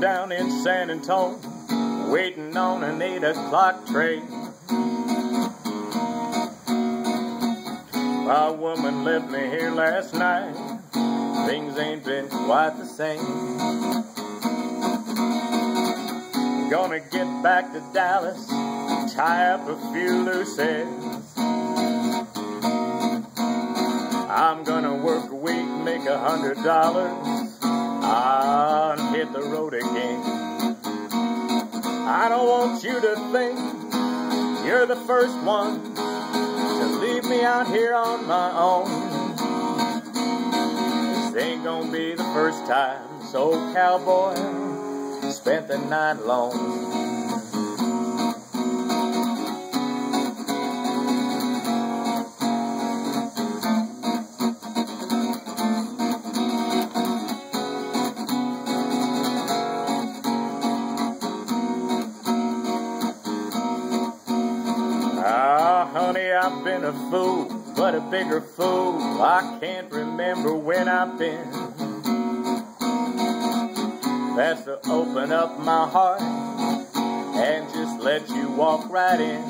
San Antonio, waiting on an 8 o'clock train. My woman left me here last night. Things ain't been quite the same. Gonna get back to Dallas, tie up a few loose ends. I'm gonna work a week, make a hundred dollars, hit the road again. I don't want you to think you're the first one to leave me out here on my own. This ain't gonna be the first time, so cowboy spent the night alone. I've been a fool, but a bigger fool. I can't remember when I've been. That's to open up my heart and just let you walk right in.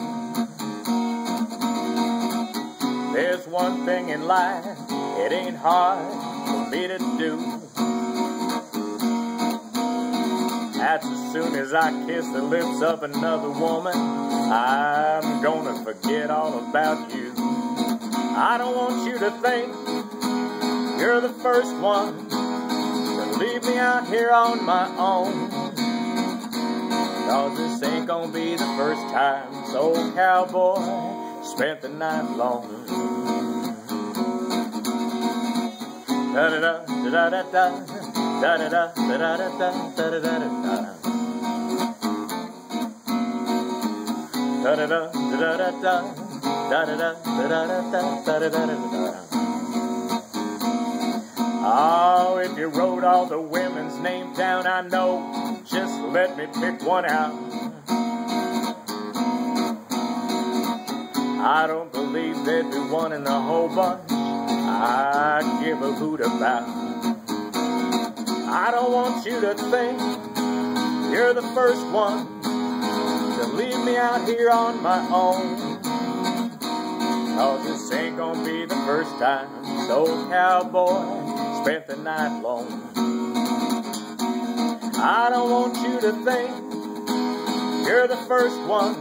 There's one thing in life, it ain't hard for me to do. That's as soon as I kiss the lips of another woman, gonna forget all about you. I don't want you to think you're the first one to leave me out here on my own. Cause this ain't gonna be the first time this old cowboy spent the night alone. Da da da da da da da da da da da da da da da da da da da da da da da da da da da da da da da da Oh, if you wrote all the women's names down, I know. Just let me pick one out. I don't believe there'd be one in the whole bunch I'd give a hoot about. I don't want you to think you're the first one to leave me out here on my own. Cause this ain't gonna be the first time this old cowboy spent the night alone. I don't want you to think you're the first one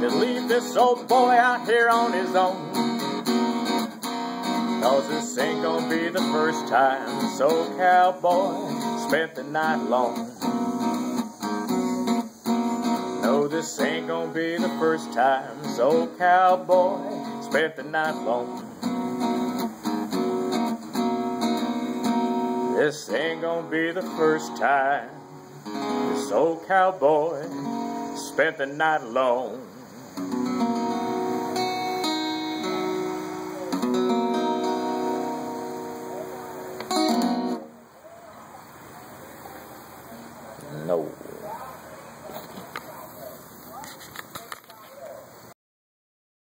to leave this old boy out here on his own. Cause this ain't gonna be the first time this old cowboy spent the night alone. No, this ain't gonna be the first time this old cowboy spent the night alone. This ain't gonna be the first time this old cowboy spent the night alone. No.